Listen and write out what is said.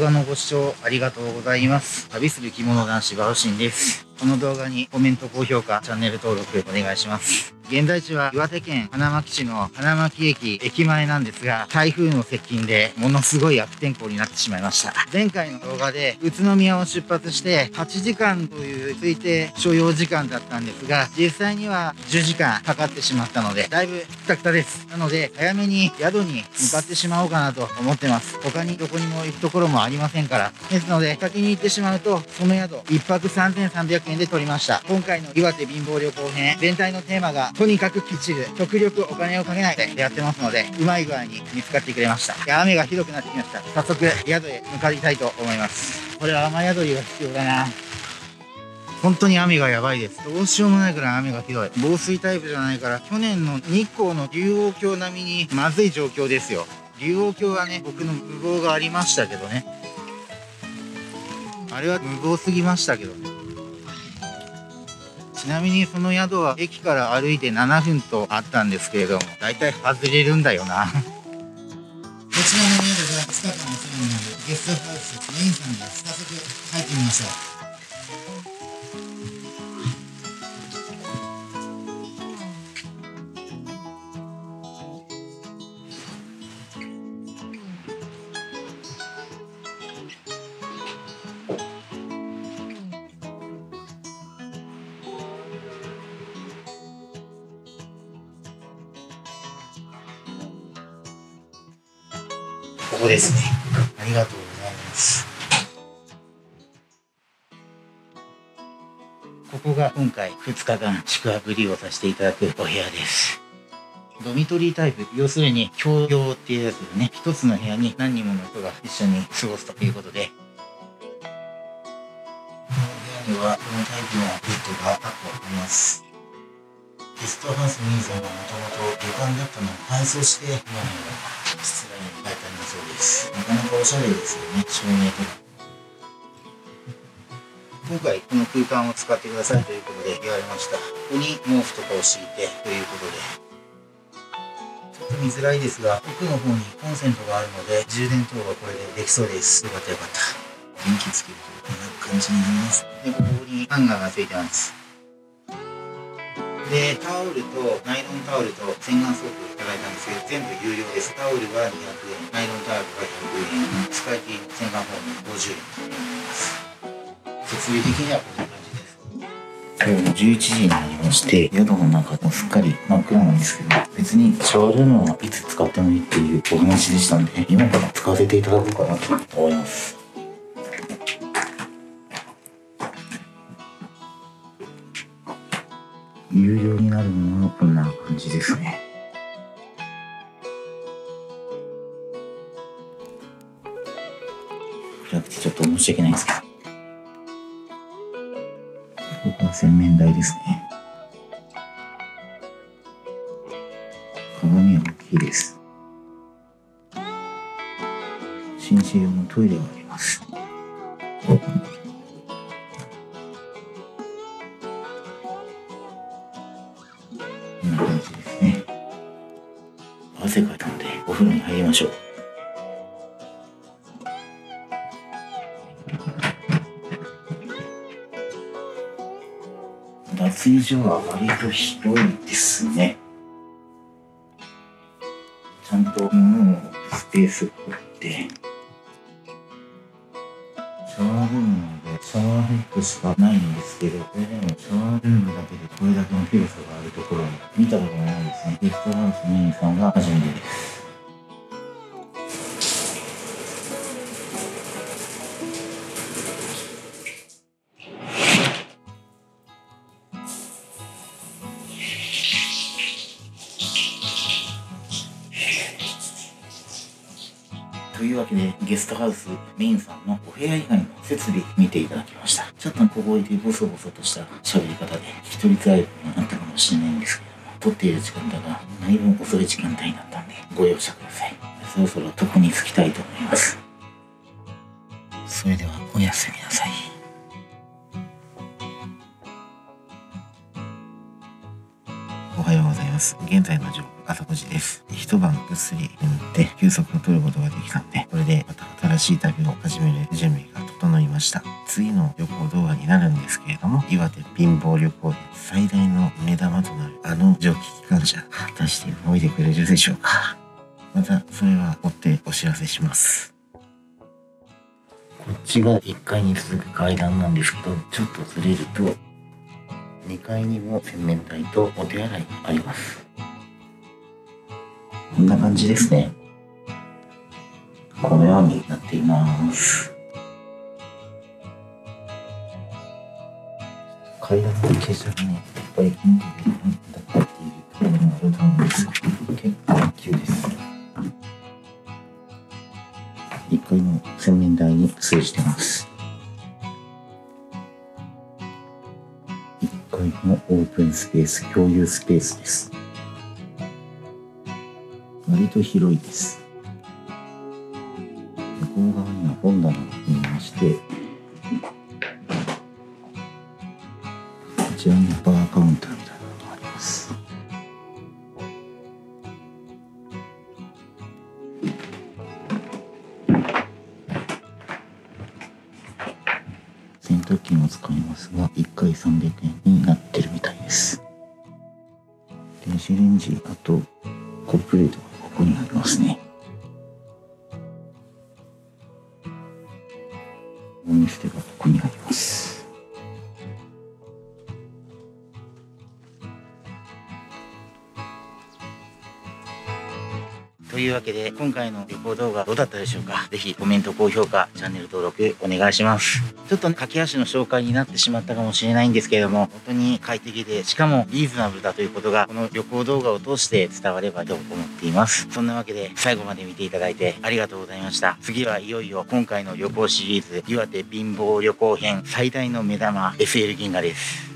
動画のご視聴ありがとうございます。旅する着物男子バウシンです。この動画にコメント、高評価、チャンネル登録お願いします。現在地は岩手県花巻市の花巻駅駅前なんですが、台風の接近でものすごい悪天候になってしまいました。前回の動画で宇都宮を出発して8時間という推定所要時間だったんですが、実際には10時間かかってしまったので、だいぶくたくたです。なので、早めに宿に向かってしまおうかなと思ってます。他にどこにも行くところもありませんから。ですので、先に行ってしまうと、その宿1泊3300円で取りました。今回の岩手貧乏旅行編、全体のテーマがとにかくきっちり、極力お金をかけないでやってますので、うまい具合に見つかってくれました。いや雨がひどくなってきました。早速、宿へ向かいたいと思います。これは雨宿りが必要だな。本当に雨がやばいです。どうしようもないくらい雨がひどい。防水タイプじゃないから、去年の日光の竜王峡並みにまずい状況ですよ。竜王峡はね、僕の無謀がありましたけどね。あれは無謀すぎましたけどね。ちなみにその宿は駅から歩いて7分とあったんですけれども、だいたい外れるんだよな。こちらの宿が2日間お世話にあるゲストハウスメインさんで。早速入ってみましょう。ここですね。ありがとうございます。ここが今回2日間宿泊利用させていただくお部屋です。ドミトリータイプ、要するに共用っていうやつでね、一つの部屋に何人もの人が一緒に過ごすということで、この部屋にはこのタイプのベッドがあっとあります。ゲストハウスミーゾンはもともと旅館だったのを改装して、今のようなですなかなかおしゃれですよね。照明とか。今回この空間を使ってくださいということで言われました。ここに毛布とかを敷いてということで。ちょっと見づらいですが奥の方にコンセントがあるので充電等がこれでできそうです。よかったよかった。電気つけるとこんな感じになります。でここにハンガーがついてます。で、タオルとナイロンタオルと洗顔ソープ。だいたんですけど、全部有料です。タオルは200円、ナイロンタオルが100円、使い切り洗顔フォーム50円になります。設備的にはこんな感じです。今日の11時になりまして、宿の中もすっかり真っ暗なんですけど、別にシャワールームはいつ使ってもいいっていうお話でしたんで、今から使わせていただこうかなと思います。有料になるものはこんな感じですね。暗くてちょっと申し訳ないんですけど。ここは洗面台ですね。鏡は大きいです。紳士用のトイレがあります。こんな感じですね汗かいたのでお風呂に入りましょう脱衣所は割と広いですね。ちゃんと物をスペースがあって。シャワールームなのでシャワーヘッドしかないんですけどこれでもシャワールームだけでこれだけの広さがあるところに見たことないですね。ゲストハウスメインさんが初めてです。いうわけで、ゲストハウスメインさんのお部屋以外の設備見ていただきました。ちょっと小声でボソボソとした喋り方で聞き取りづらい部分があったかもしれないんですけども、撮っている時間帯がだいぶ遅い時間帯だったんで、ご容赦ください。そろそろ床に着きたいと思います。それではおやすみなさい。おはようございます。現在の時刻朝5時です。一晩ぐっすり眠って休息を取ることができたんで、これでまた新しい旅を始める準備が整いました。次の旅行動画になるんですけれども、岩手貧乏旅行で最大の目玉となるあの蒸気機関車、果たして動いてくれるでしょうか？また、それは追ってお知らせします。こっちが1階に続く階段なんですけど、ちょっとずれると、2階にも洗面台とお手洗いがあります。こんな感じですね。このようになっています。階段の傾斜がね、やっぱり近畿でだったっているところもあると思うんですが、結構急です。1階の洗面台に通じてます。1階のオープンスペース、共有スペースです。割と広いです。向こう側には本棚が見えまして、こちらにバーカウンターみたいなのがあります。洗濯機も使いますが、1回300円になってるみたいです。電子レンジ、あと、コップ類とかここになりますね。ゴミ捨てがここにあります。いうわけで今回の旅行動画どうだったでしょうか？ぜひコメント高評価チャンネル登録お願いします。ちょっとね駆け足の紹介になってしまったかもしれないんですけれども本当に快適でしかもリーズナブルだということがこの旅行動画を通して伝わればと思っています。そんなわけで最後まで見ていただいてありがとうございました。次はいよいよ今回の旅行シリーズ岩手貧乏旅行編最大の目玉 SL 銀河です。